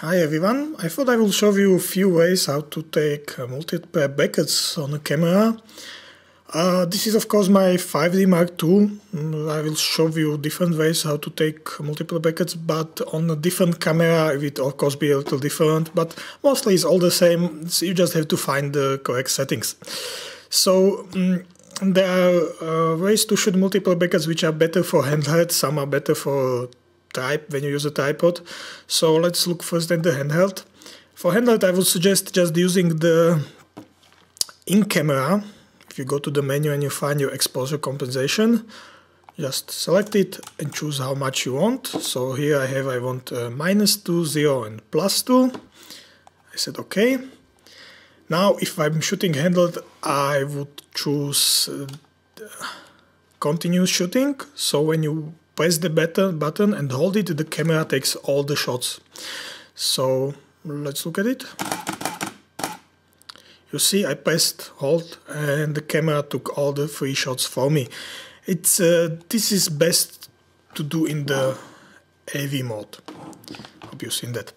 Hi everyone, I thought I will show you a few ways how to take uh, multiple brackets on a camera. Uh, this is of course my 5D Mark II. Mm, I will show you different ways how to take multiple brackets, but on a different camera it will of course be a little different, but mostly it's all the same, so you just have to find the correct settings. So um, there are uh, ways to shoot multiple brackets which are better for handheld, some are better for type when you use a tripod. So let's look first at the handheld. For handheld, I would suggest just using the in camera. If you go to the menu and you find your exposure compensation, just select it and choose how much you want. So here I have I want uh, minus 2, 0 and plus 2. I said OK. Now if I'm shooting handheld, I would choose uh, continuous shooting. So when you press the button and hold it, the camera takes all the shots. So let's look at it. You see I pressed hold and the camera took all the three shots for me. It's uh, This is best to do in the AV mode. Hope you've seen that.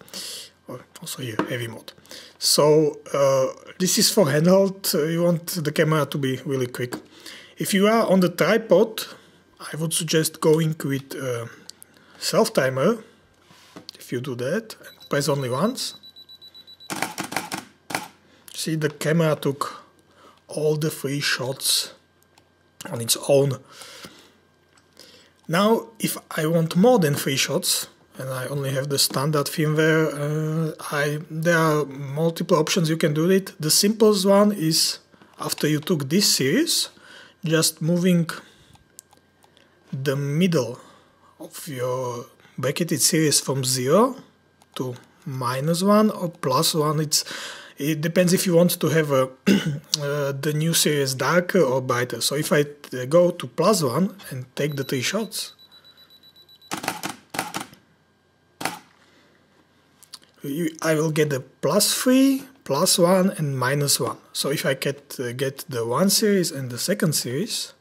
Also here, AV mode. So uh, this is for handheld. Uh, you want the camera to be really quick. If you are on the tripod, I would suggest going with uh, self timer. If you do that, and press only once. See the camera took all the three shots on its own. Now, if I want more than three shots, and I only have the standard firmware, uh, I, there are multiple options you can do it. The simplest one is after you took this series, just moving the middle of your bracketed series from 0 to minus 1 or plus 1 it's it depends if you want to have a, uh, the new series darker or brighter. So if I go to plus 1 and take the three shots. You, I will get the plus 3 plus 1 and minus 1 so if I get, uh, get the one series and the second series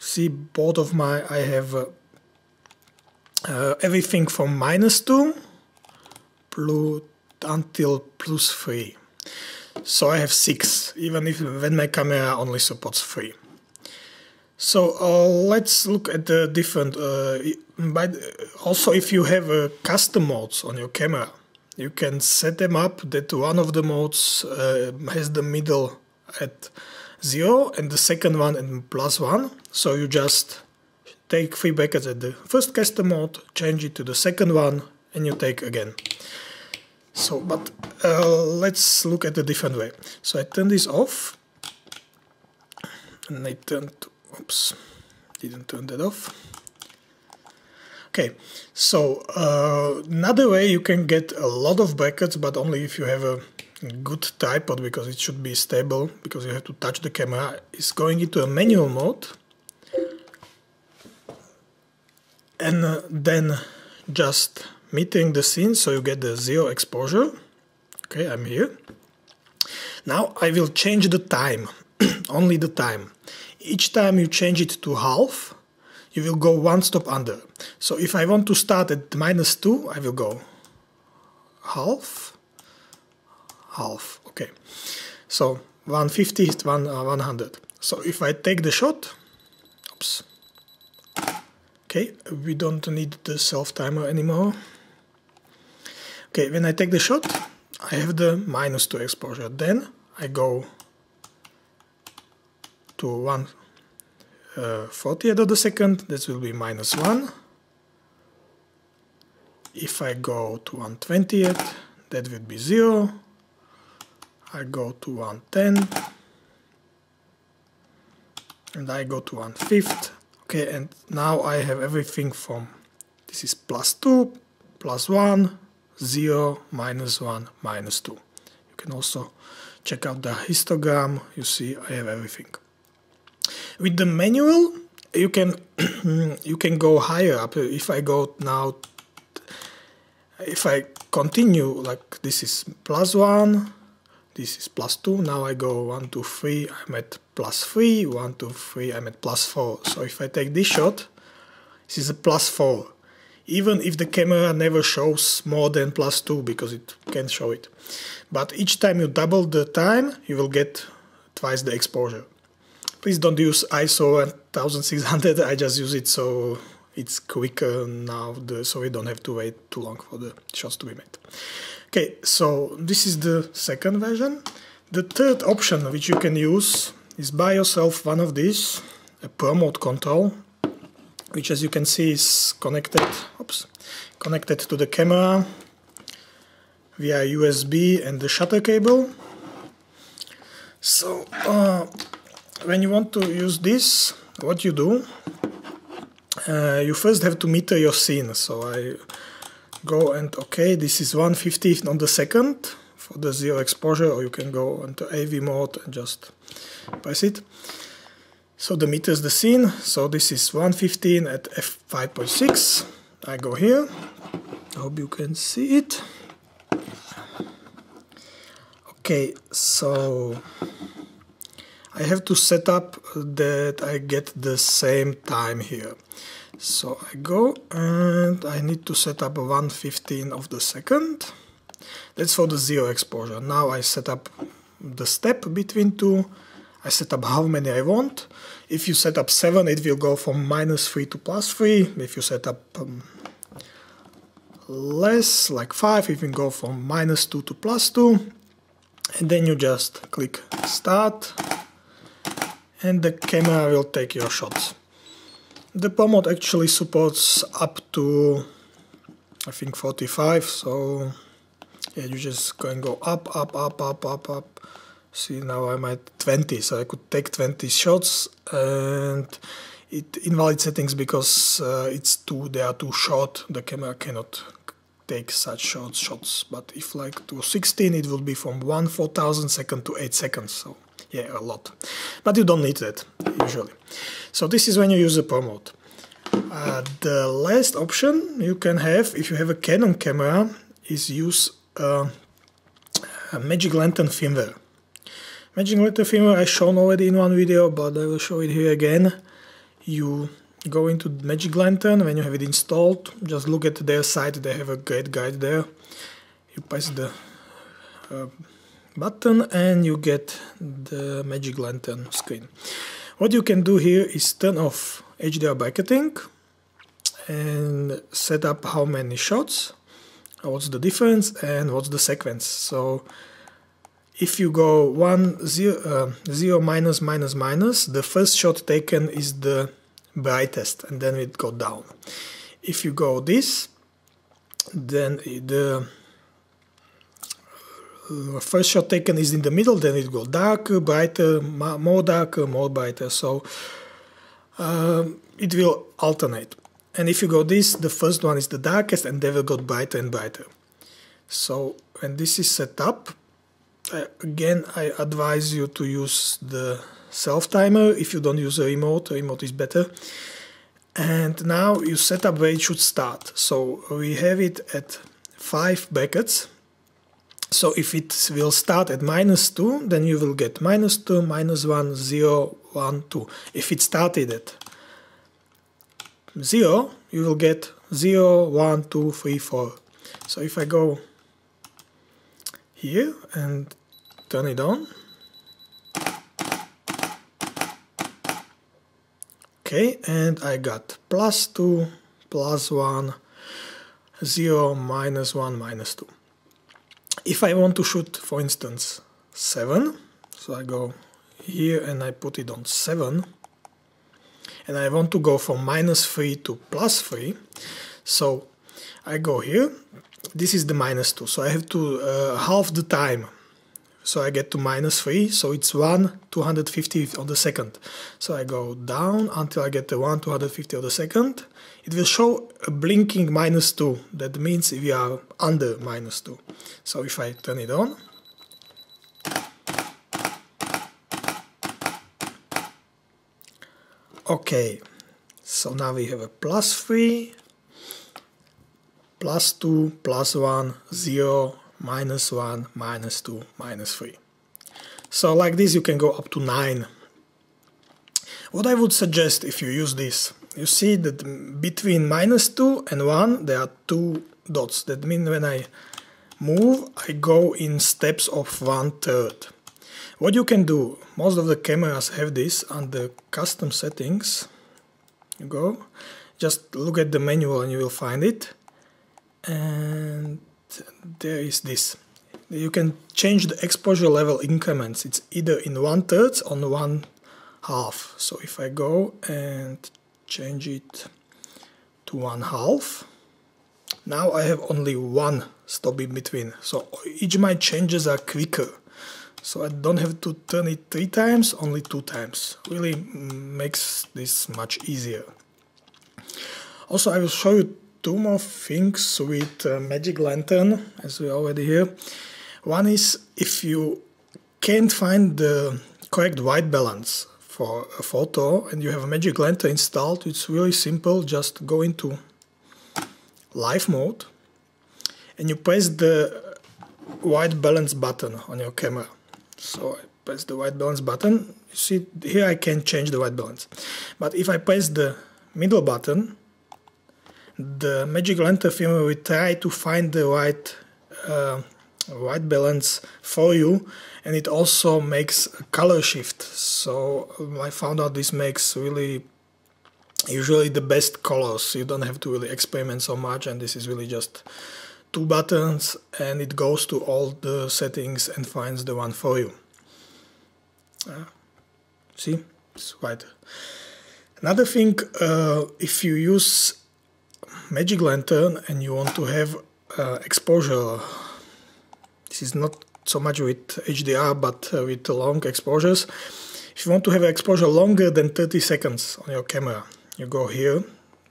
see both of my I have uh, uh, everything from minus 2 plus, until plus 3 so I have 6 even if when my camera only supports 3 so uh, let's look at the different uh, but also if you have uh, custom modes on your camera you can set them up that one of the modes uh, has the middle at 0 and the second one at plus 1. So you just take three brackets at the first custom mode, change it to the second one and you take again. So, but uh, let's look at a different way. So I turn this off and I turned, oops, didn't turn that off. Okay, so uh, another way you can get a lot of brackets, but only if you have a good tripod because it should be stable because you have to touch the camera. Is going into a manual mode. And uh, then just meeting the scene so you get the zero exposure. Okay I'm here. Now I will change the time only the time. Each time you change it to half you will go one stop under. So if I want to start at minus 2 I will go half half. Okay, so 150 is one, uh, 100. So if I take the shot, oops. Okay, we don't need the self timer anymore. Okay, when I take the shot, I have the minus 2 exposure. Then I go to 1 uh, 40th of the second, this will be minus 1. If I go to 120th, that would be 0. I go to 110 and I go to 1 fifth. Okay and now I have everything from this is plus 2 plus 1 0 minus 1 minus 2 you can also check out the histogram. You see I have everything. With the manual you can you can go higher up. If I go now if I continue like this is plus 1 this is plus 2, now I go 1, 2, 3, I'm at plus 3, 1, 2, 3, I'm at plus 4. So if I take this shot, this is a plus 4. even if the camera never shows more than plus 2 because it can't show it. But each time you double the time, you will get twice the exposure. Please don't use ISO 1600, I just use it so it's quicker now, the, so we don't have to wait too long for the shots to be made. Okay, so this is the second version. The third option which you can use is buy yourself one of these, a Promote control, which as you can see is connected, oops, connected to the camera via USB and the shutter cable. So uh, when you want to use this, what you do, uh, you first have to meter your scene. So I go and okay, this is 150 on the second for the zero exposure, or you can go into AV mode and just press it. So the meter is the scene. So this is 115 at f5.6. I go here. I hope you can see it. Okay, so I have to set up that I get the same time here. So I go and I need to set up 115 of the second. That's for the zero exposure. Now I set up the step between two. I set up how many I want. If you set up 7, it will go from minus 3 to plus 3. If you set up um, less, like 5, it will go from minus 2 to plus 2 and then you just click start and the camera will take your shots. The Promote actually supports up to I think 45 so yeah you just can go up up up up up up see now I'm at 20 so I could take 20 shots and it invalid settings because uh, it's too they are too short the camera cannot take such short shots. But if like to 16, it will be from 1 4000 second to 8 seconds. So yeah, a lot. But you don't need that usually. So this is when you use the Promote. Uh, the last option you can have if you have a Canon camera is use uh, a Magic Lantern firmware. Magic Lantern firmware I shown already in one video, but I will show it here again. You go into Magic Lantern when you have it installed just look at their site they have a great guide there you press the uh, button and you get the Magic Lantern screen. What you can do here is turn off HDR bracketing and set up how many shots what's the difference and what's the sequence. So if you go one zero, uh, zero minus minus minus the first shot taken is the brightest and then it go down. If you go this then the uh, first shot taken is in the middle then it go darker brighter more darker more brighter so uh, it will alternate and if you go this the first one is the darkest and they will go brighter and brighter so when this is set up uh, again I advise you to use the self timer if you don't use a remote, a remote is better. And now you set up where it should start. So we have it at 5 brackets. So if it will start at minus 2, then you will get minus 2, minus 1, 0, 1, 2. If it started at 0, you will get 0, 1, 2, 3, 4. So if I go here and turn it on, okay and I got plus 2 plus 1 0 minus 1 minus 2 if I want to shoot for instance 7 so I go here and I put it on 7 and I want to go from minus 3 to plus 3 so I go here. This is the minus 2 so I have to uh, half the time so I get to minus 3 so it's 1 250 of the second. So I go down until I get the 1 250 of the second. It will show a blinking minus 2 that means we are under minus 2 so if I turn it on okay. So now we have a plus 3 plus 2 plus 1 0 minus 1, minus 2, minus 3. So like this you can go up to 9. What I would suggest if you use this you see that between minus 2 and 1 there are two dots. That means when I move I go in steps of one third. What you can do, most of the cameras have this under custom settings. You go, just look at the manual and you will find it. And there is this. You can change the exposure level increments. It's either in one third or one half. So if I go and change it to one half, now I have only one stop in between. So each my changes are quicker so I don't have to turn it three times only two times really makes this much easier also I will show you two more things with uh, Magic Lantern as we already hear one is if you can't find the correct white balance for a photo and you have a Magic Lantern installed it's really simple just go into live mode and you press the white balance button on your camera so I press the white balance button. You see here I can change the white balance. But if I press the middle button, the Magic Lantern film will try to find the right uh, white balance for you and it also makes a color shift. So I found out this makes really usually the best colors. You don't have to really experiment so much and this is really just two buttons and it goes to all the settings and finds the one for you. Uh, see, it's right. Another thing, uh, if you use Magic Lantern and you want to have uh, exposure, this is not so much with HDR but uh, with long exposures. If you want to have exposure longer than 30 seconds on your camera, you go here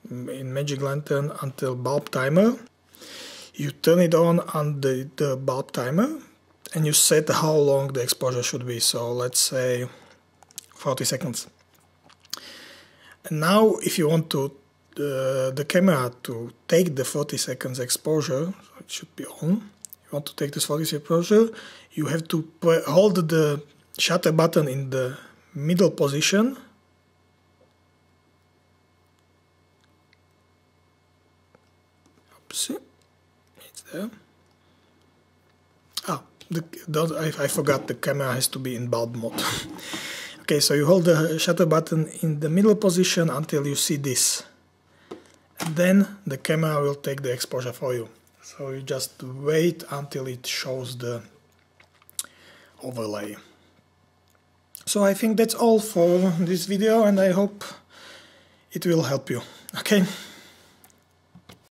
in Magic Lantern until bulb timer. You turn it on the, the bulb timer and you set how long the exposure should be. So let's say 40 seconds. And now if you want to the camera to take the 40 seconds exposure it should be on you want to take this 40 exposure you have to hold the shutter button in the middle position Oopsie it's there. Ah, the, the, I, I forgot the camera has to be in bulb mode. okay, so you hold the shutter button in the middle position until you see this. Then the camera will take the exposure for you. So you just wait until it shows the overlay. So I think that's all for this video and I hope it will help you. Okay?